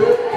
Good.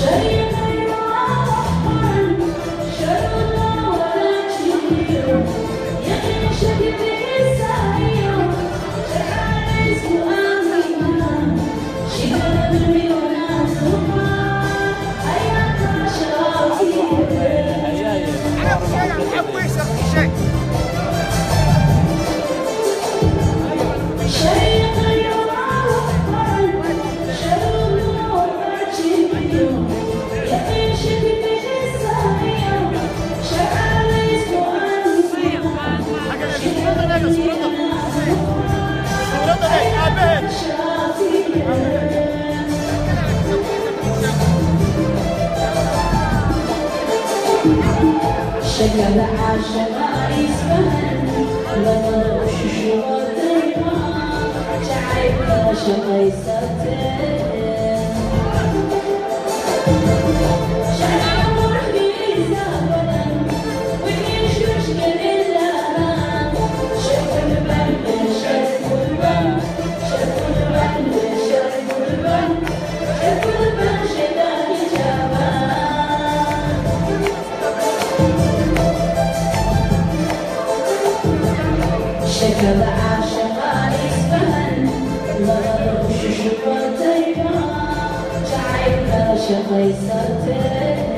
Shut شجرة عاشقة إسفهان لما وشوش وطيبة شعيب شقيستين اشتكى عاشقان اصفهان ضرب الشيوخ والتيمار شعيب قيصر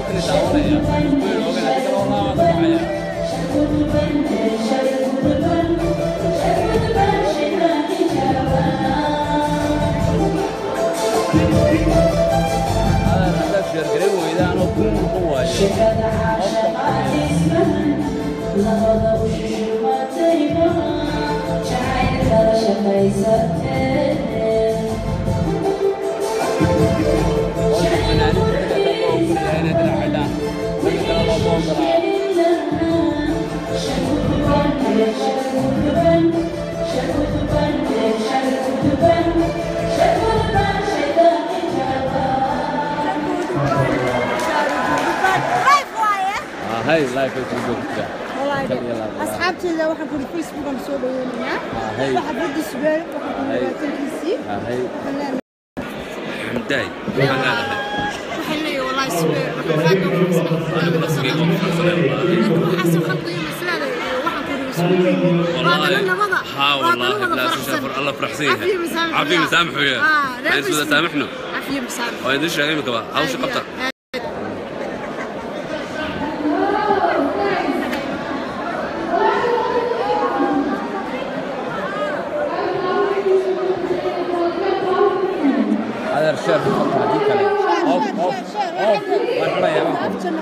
Live waaye. هاي لايف فيسبوك Wallaahi. Kal iyo laab. asxaabteeda waxaan kuri facebook aan soo هاي waxaan leenahay حمداي waxaan leedahay waxaan leeyahay wallaahi sugaal waxaan aad ugu faraxsanahay laakiin waxaa soo khalqiyo الله فرح سيها مسامح وياه آه عايز بدأ سامحنا cafiyo masaamix وين دش شغالين كمان هاوش قبطة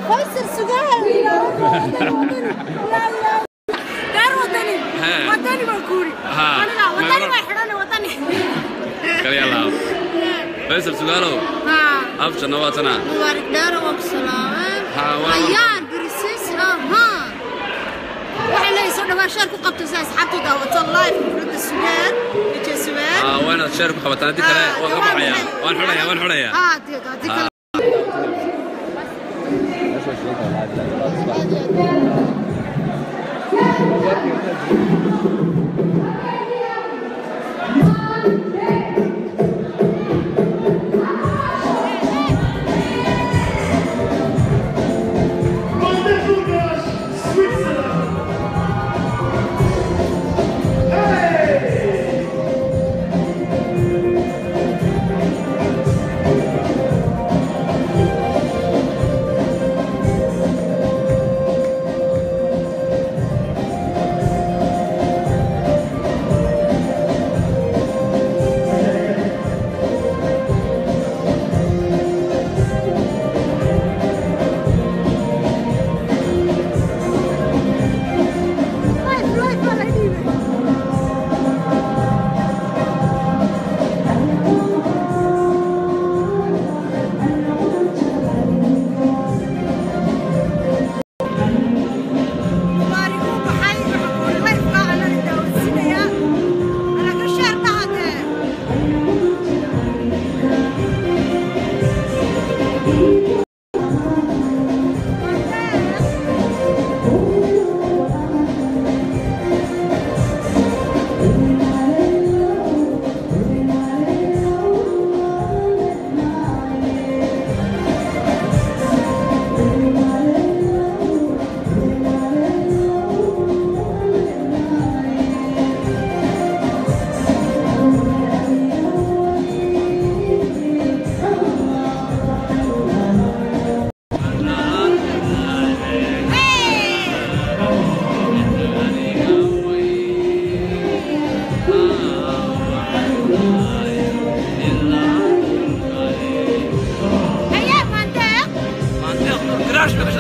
فيصل سجال دار وطني ها. وطني ها. أنا ما وطني ما يحرني وطني كل يلا فيصل ها افشل نواتنا مبارك دار وبسلامة ها، والله. عيان برسيس soo dhawaa shaar ku qabto si asxaabtu daawato live xafladda sugaal ije sugaal آه وين الشير قبطة دي كلام وين قبطة وين حرية وين حرية آه دي دي Thank you. Başka bir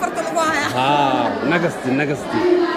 Farta lagu hayaa Ah, Nagasti, Nagasti Sugar Syndicate.